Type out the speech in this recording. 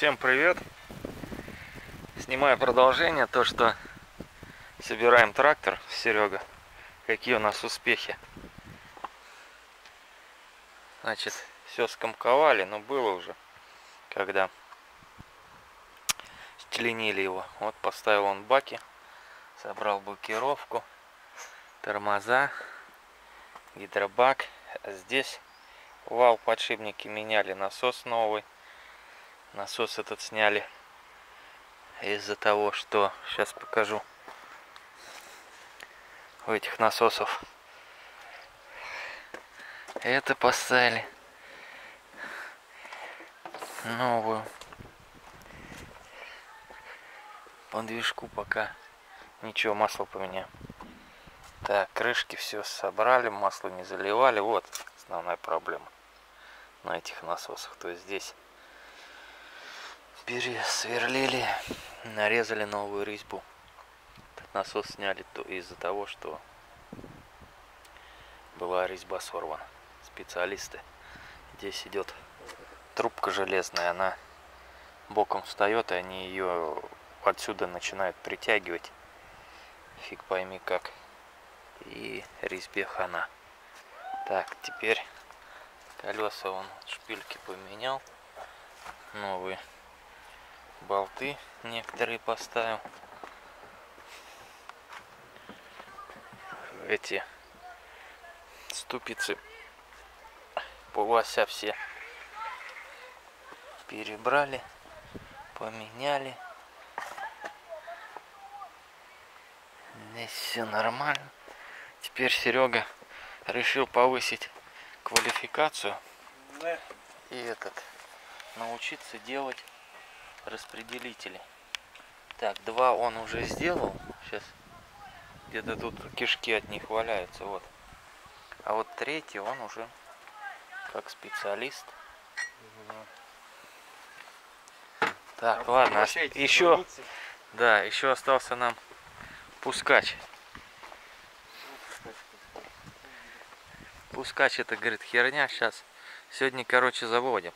Всем привет! Снимаю продолжение, то что собираем трактор, Серега. Какие у нас успехи. Значит, все скомковали, но было уже, когда стеленили его. Вот поставил он баки, собрал блокировку, тормоза, гидробак. А здесь вал подшипники меняли, насос новый. Насос этот сняли из-за того, что сейчас покажу у этих насосов. Это поставили новую по движку пока ничего масло поменяю так крышки все собрали масло не заливали вот основная проблема на этих насосах то есть здесь пересверлили, нарезали новую резьбу. Этот насос сняли из-за того, что была резьба сорвана. Специалисты. Здесь идет трубка железная, она боком встает, и они ее отсюда начинают притягивать. Фиг пойми как. И резьбе хана. Так, теперь колеса он шпильки поменял. Новые болты некоторые поставил. Эти ступицы полуося все перебрали, поменяли. Здесь все нормально. Теперь Серега решил повысить квалификацию и этот научиться делать распределители. Так, два он уже сделал. Сейчас где-то тут кишки от них валяются. Вот. А вот третий он уже как специалист. Так, ладно, еще, да, еще остался нам пускач. Пускач это, говорит, херня сейчас. Сегодня, короче, заводим.